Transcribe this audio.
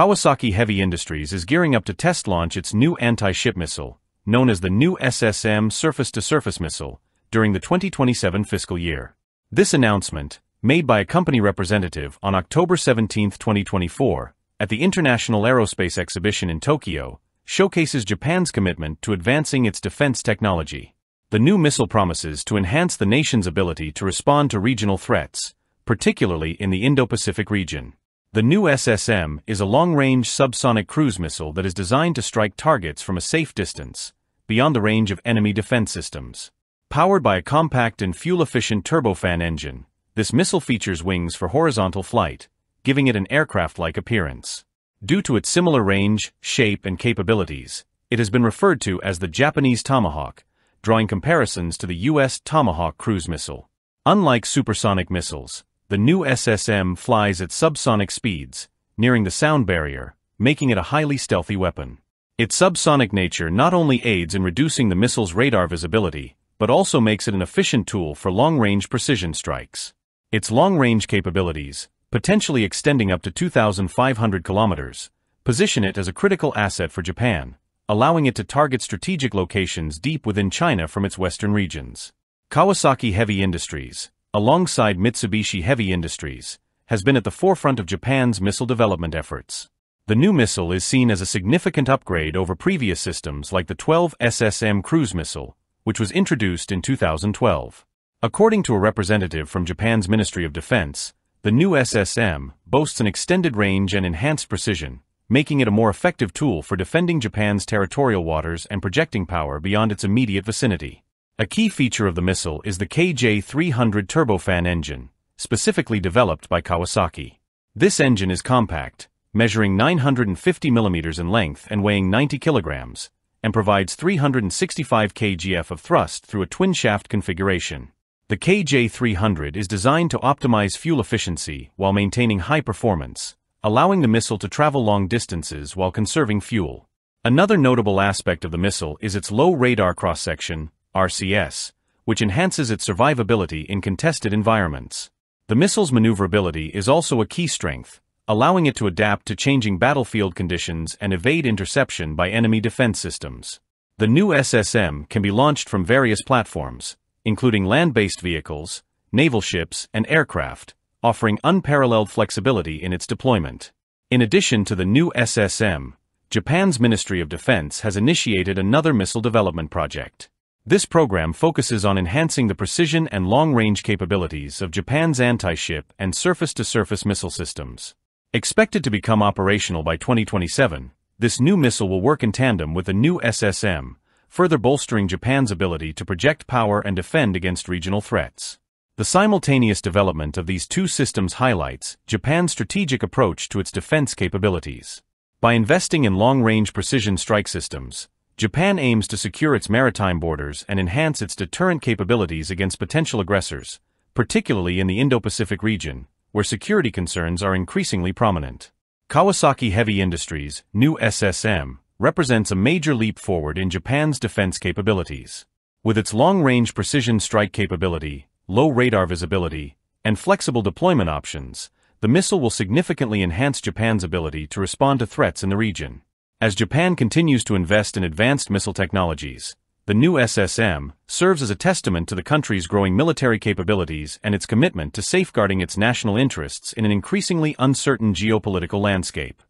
Kawasaki Heavy Industries is gearing up to test launch its new anti-ship missile, known as the new SSM surface-to-surface missile, during the 2027 fiscal year. This announcement, made by a company representative on October 17, 2024, at the International Aerospace Exhibition in Tokyo, showcases Japan's commitment to advancing its defense technology. The new missile promises to enhance the nation's ability to respond to regional threats, particularly in the Indo-Pacific region. The new SSM is a long-range subsonic cruise missile that is designed to strike targets from a safe distance, beyond the range of enemy defense systems. Powered by a compact and fuel-efficient turbofan engine, this missile features wings for horizontal flight, giving it an aircraft-like appearance. Due to its similar range, shape, and capabilities, it has been referred to as the Japanese Tomahawk, drawing comparisons to the U.S. Tomahawk cruise missile. Unlike supersonic missiles, the new SSM flies at subsonic speeds, nearing the sound barrier, making it a highly stealthy weapon. Its subsonic nature not only aids in reducing the missile's radar visibility, but also makes it an efficient tool for long-range precision strikes. Its long-range capabilities, potentially extending up to 2,500 kilometers, position it as a critical asset for Japan, allowing it to target strategic locations deep within China from its western regions. Kawasaki Heavy Industries, alongside Mitsubishi Heavy Industries, has been at the forefront of Japan's missile development efforts. The new missile is seen as a significant upgrade over previous systems like the 12 SSM cruise missile, which was introduced in 2012. According to a representative from Japan's Ministry of Defense, the new SSM boasts an extended range and enhanced precision, making it a more effective tool for defending Japan's territorial waters and projecting power beyond its immediate vicinity. A key feature of the missile is the KJ300 turbofan engine, specifically developed by Kawasaki. This engine is compact, measuring 950 millimeters in length and weighing 90 kilograms, and provides 365 kgf of thrust through a twin-shaft configuration. The KJ300 is designed to optimize fuel efficiency while maintaining high performance, allowing the missile to travel long distances while conserving fuel. Another notable aspect of the missile is its low radar cross-section, RCS, which enhances its survivability in contested environments. The missile's maneuverability is also a key strength, allowing it to adapt to changing battlefield conditions and evade interception by enemy defense systems. The new SSM can be launched from various platforms, including land-based vehicles, naval ships, and aircraft, offering unparalleled flexibility in its deployment. In addition to the new SSM, Japan's Ministry of Defense has initiated another missile development project. This program focuses on enhancing the precision and long-range capabilities of Japan's anti-ship and surface-to-surface missile systems. Expected to become operational by 2027, this new missile will work in tandem with the new SSM, further bolstering Japan's ability to project power and defend against regional threats. The simultaneous development of these two systems highlights Japan's strategic approach to its defense capabilities. By investing in long-range precision strike systems, Japan aims to secure its maritime borders and enhance its deterrent capabilities against potential aggressors, particularly in the Indo-Pacific region, where security concerns are increasingly prominent. Kawasaki Heavy Industries, new SSM, represents a major leap forward in Japan's defense capabilities. With its long-range precision strike capability, low radar visibility, and flexible deployment options, the missile will significantly enhance Japan's ability to respond to threats in the region. As Japan continues to invest in advanced missile technologies, the new SSM serves as a testament to the country's growing military capabilities and its commitment to safeguarding its national interests in an increasingly uncertain geopolitical landscape.